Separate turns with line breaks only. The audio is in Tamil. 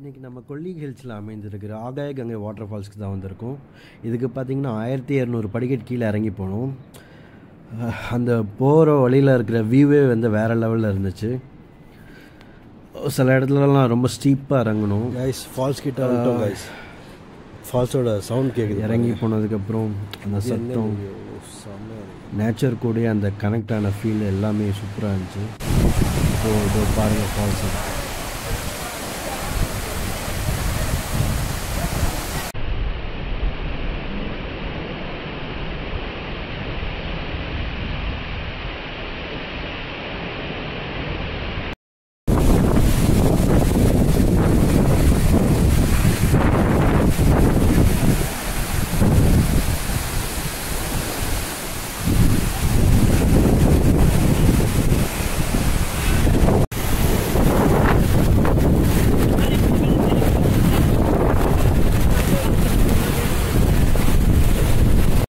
இன்றைக்கி நம்ம கொல்லி ஹில்ஸில் அமைந்திருக்கிற ஆகாய கங்கை வாட்டர் ஃபால்ஸ்க்கு தான் வந்திருக்கோம். இதுக்கு பார்த்திங்கன்னா ஆயிரத்தி இரநூறு படிக்கட் கீழே இறங்கி போனோம். அந்த போகிற வழியில் இருக்கிற வியூவே வந்து வேறு லெவலில் இருந்துச்சு. சில இடத்துலலாம் ரொம்ப ஸ்டீப்பாக இறங்கணும்
கைஸ் ஃபால்ஸ் கிட்ட கைஸ் ஃபால்ஸோட சவுண்ட் கேட்குது
இறங்கி போனதுக்கப்புறம் அந்த சத்தம் நேச்சர் கூட அந்த கனெக்டான ஃபீல் எல்லாமே சூப்பராக இருந்துச்சு. ஸோ இதோ பாருங்கள் ஃபால்ஸ்